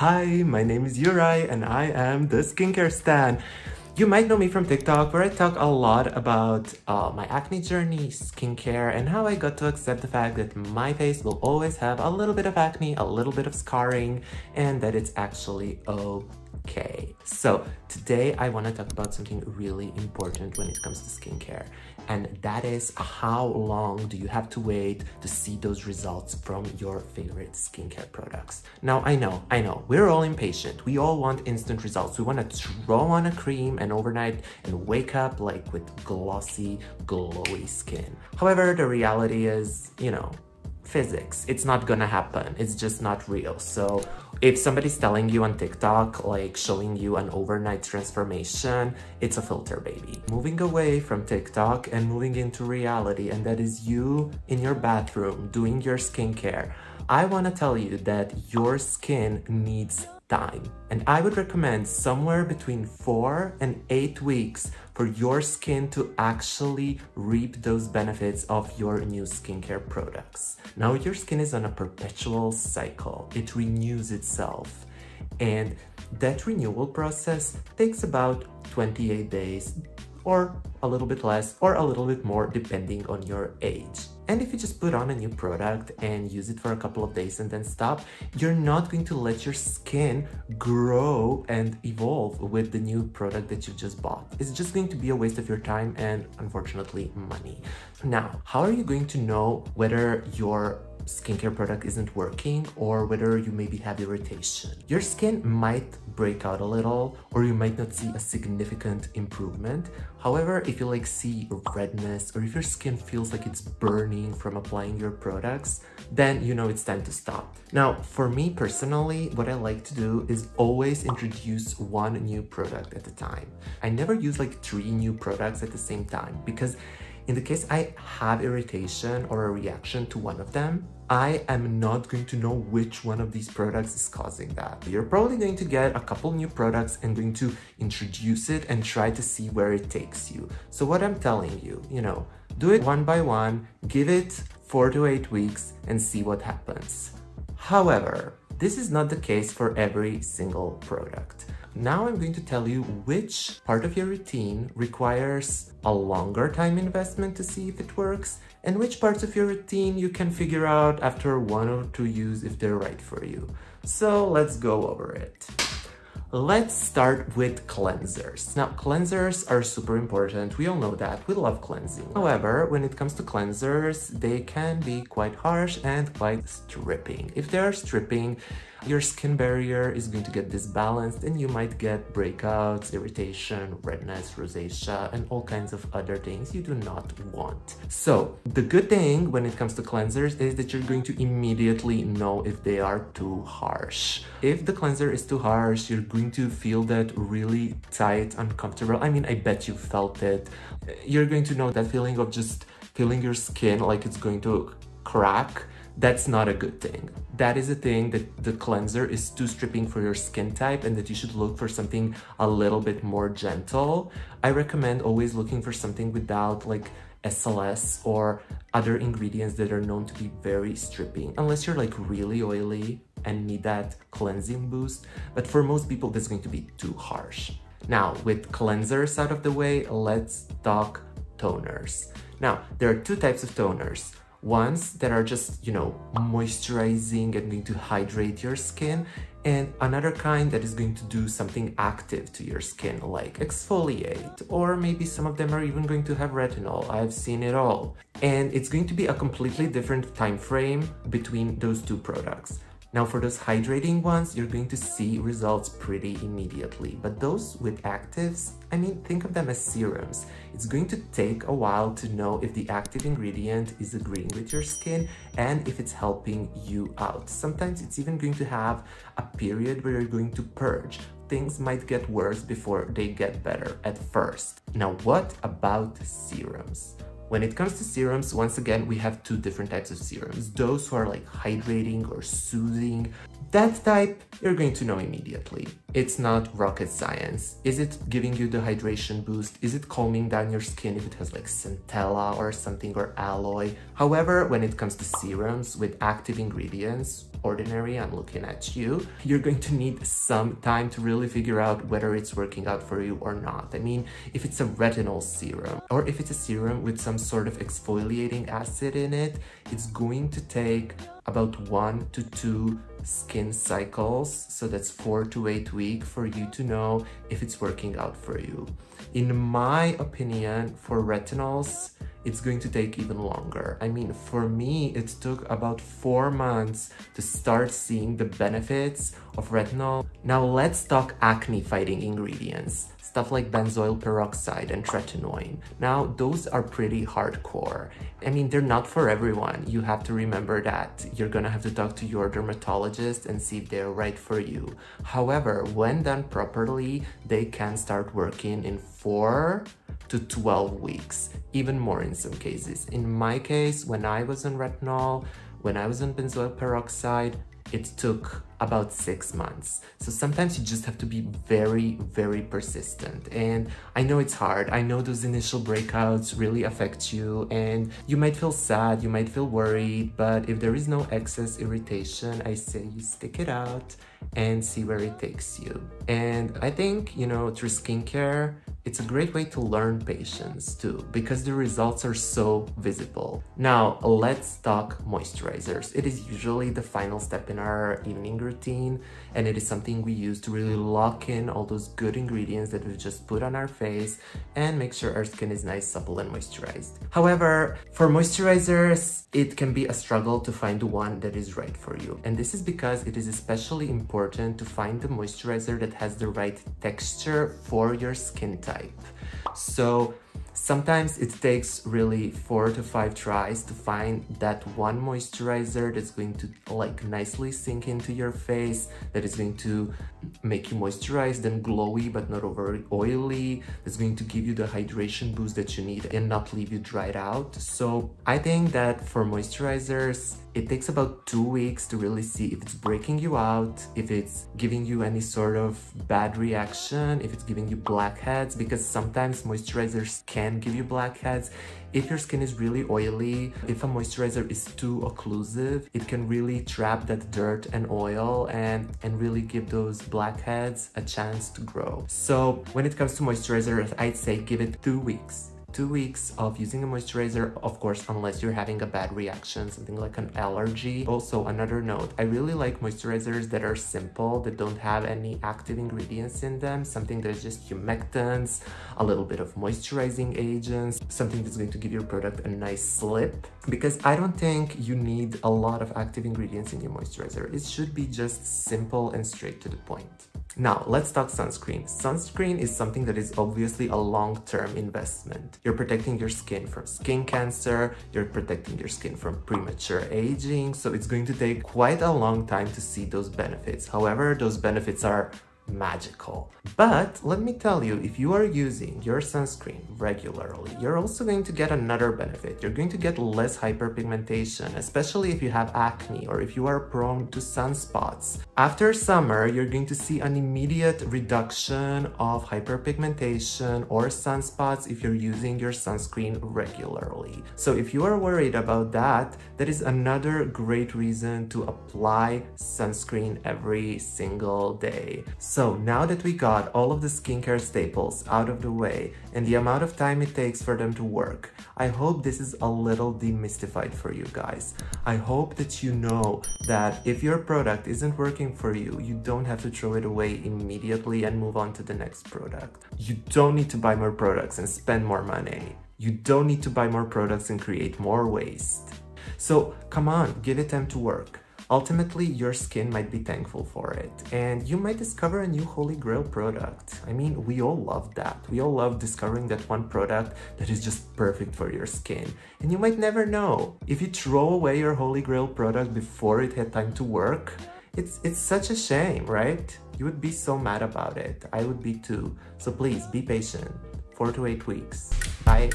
Hi, my name is Juraj and I am the skincare stan. You might know me from TikTok where I talk a lot about uh, my acne journey, skincare, and how I got to accept the fact that my face will always have a little bit of acne, a little bit of scarring, and that it's actually okay. Okay, so today I want to talk about something really important when it comes to skincare and that is how long do you have to wait to see those results from your favorite skincare products. Now, I know, I know, we're all impatient. We all want instant results. We want to throw on a cream and overnight and wake up like with glossy, glowy skin. However, the reality is, you know, physics. It's not gonna happen. It's just not real. So if somebody's telling you on TikTok, like showing you an overnight transformation, it's a filter, baby. Moving away from TikTok and moving into reality, and that is you in your bathroom doing your skincare. I wanna tell you that your skin needs time. And I would recommend somewhere between four and eight weeks for your skin to actually reap those benefits of your new skincare products. Now your skin is on a perpetual cycle. It renews itself. And that renewal process takes about 28 days or a little bit less or a little bit more depending on your age. And if you just put on a new product and use it for a couple of days and then stop, you're not going to let your skin grow and evolve with the new product that you just bought. It's just going to be a waste of your time and unfortunately money. Now, how are you going to know whether your skincare product isn't working or whether you maybe have irritation. Your skin might break out a little or you might not see a significant improvement. However, if you like see redness or if your skin feels like it's burning from applying your products, then you know it's time to stop. Now, for me personally, what I like to do is always introduce one new product at a time. I never use like three new products at the same time because in the case I have irritation or a reaction to one of them, I am not going to know which one of these products is causing that. You're probably going to get a couple new products and going to introduce it and try to see where it takes you. So what I'm telling you, you know, do it one by one, give it four to eight weeks and see what happens. However, this is not the case for every single product. Now I'm going to tell you which part of your routine requires a longer time investment to see if it works and which parts of your routine you can figure out after one or two use if they're right for you. So let's go over it. Let's start with cleansers. Now, cleansers are super important. We all know that. We love cleansing. However, when it comes to cleansers, they can be quite harsh and quite stripping. If they are stripping, your skin barrier is going to get disbalanced and you might get breakouts, irritation, redness, rosacea, and all kinds of other things you do not want. So the good thing when it comes to cleansers is that you're going to immediately know if they are too harsh. If the cleanser is too harsh, you're going to feel that really tight, uncomfortable. I mean, I bet you felt it. You're going to know that feeling of just feeling your skin like it's going to crack that's not a good thing. That is a thing that the cleanser is too stripping for your skin type and that you should look for something a little bit more gentle. I recommend always looking for something without like SLS or other ingredients that are known to be very stripping, unless you're like really oily and need that cleansing boost. But for most people, that's going to be too harsh. Now, with cleansers out of the way, let's talk toners. Now, there are two types of toners ones that are just, you know, moisturizing and going to hydrate your skin and another kind that is going to do something active to your skin like exfoliate or maybe some of them are even going to have retinol. I've seen it all. And it's going to be a completely different time frame between those two products now for those hydrating ones, you're going to see results pretty immediately, but those with actives, I mean, think of them as serums. It's going to take a while to know if the active ingredient is agreeing with your skin and if it's helping you out. Sometimes it's even going to have a period where you're going to purge. Things might get worse before they get better at first. Now, what about serums? When it comes to serums, once again, we have two different types of serums. Those who are like hydrating or soothing, that type, you're going to know immediately. It's not rocket science. Is it giving you the hydration boost? Is it calming down your skin if it has like centella or something or aloe? However, when it comes to serums with active ingredients, ordinary, I'm looking at you, you're going to need some time to really figure out whether it's working out for you or not. I mean, if it's a retinol serum or if it's a serum with some sort of exfoliating acid in it, it's going to take about one to two skin cycles. So that's four to eight weeks for you to know if it's working out for you. In my opinion, for retinols, it's going to take even longer. I mean, for me, it took about four months to start seeing the benefits of retinol. Now let's talk acne fighting ingredients stuff like benzoyl peroxide and tretinoin. Now, those are pretty hardcore. I mean, they're not for everyone. You have to remember that. You're gonna have to talk to your dermatologist and see if they're right for you. However, when done properly, they can start working in four to 12 weeks, even more in some cases. In my case, when I was on retinol, when I was on benzoyl peroxide, it took about six months. So sometimes you just have to be very, very persistent. And I know it's hard. I know those initial breakouts really affect you and you might feel sad, you might feel worried, but if there is no excess irritation, I say you stick it out and see where it takes you. And I think, you know, through skincare, it's a great way to learn patience too, because the results are so visible. Now, let's talk moisturizers. It is usually the final step in our evening routine, and it is something we use to really lock in all those good ingredients that we've just put on our face and make sure our skin is nice, supple, and moisturized. However, for moisturizers, it can be a struggle to find the one that is right for you. And this is because it is especially important to find the moisturizer that has the right texture for your skin type type. So sometimes it takes really four to five tries to find that one moisturizer that's going to like nicely sink into your face, that is going to make you moisturized and glowy but not over oily, that's going to give you the hydration boost that you need and not leave you dried out. So I think that for moisturizers, it takes about two weeks to really see if it's breaking you out, if it's giving you any sort of bad reaction, if it's giving you blackheads, because sometimes moisturizers can give you blackheads. If your skin is really oily, if a moisturizer is too occlusive, it can really trap that dirt and oil and, and really give those blackheads a chance to grow. So when it comes to moisturizers, I'd say give it two weeks two weeks of using a moisturizer, of course, unless you're having a bad reaction, something like an allergy. Also, another note, I really like moisturizers that are simple, that don't have any active ingredients in them, something that is just humectants, a little bit of moisturizing agents, something that's going to give your product a nice slip, because I don't think you need a lot of active ingredients in your moisturizer. It should be just simple and straight to the point. Now, let's talk sunscreen. Sunscreen is something that is obviously a long-term investment. You're protecting your skin from skin cancer, you're protecting your skin from premature aging, so it's going to take quite a long time to see those benefits. However, those benefits are magical. But let me tell you, if you are using your sunscreen regularly, you're also going to get another benefit. You're going to get less hyperpigmentation, especially if you have acne or if you are prone to sunspots. After summer, you're going to see an immediate reduction of hyperpigmentation or sunspots if you're using your sunscreen regularly. So if you are worried about that, that is another great reason to apply sunscreen every single day. So now that we got all of the skincare staples out of the way and the amount of time it takes for them to work, I hope this is a little demystified for you guys. I hope that you know that if your product isn't working for you, you don't have to throw it away immediately and move on to the next product. You don't need to buy more products and spend more money. You don't need to buy more products and create more waste. So come on, give it time to work. Ultimately, your skin might be thankful for it, and you might discover a new holy grail product. I mean, we all love that. We all love discovering that one product that is just perfect for your skin. And you might never know. If you throw away your holy grail product before it had time to work, it's, it's such a shame, right? You would be so mad about it. I would be too. So please be patient. Four to eight weeks. Bye.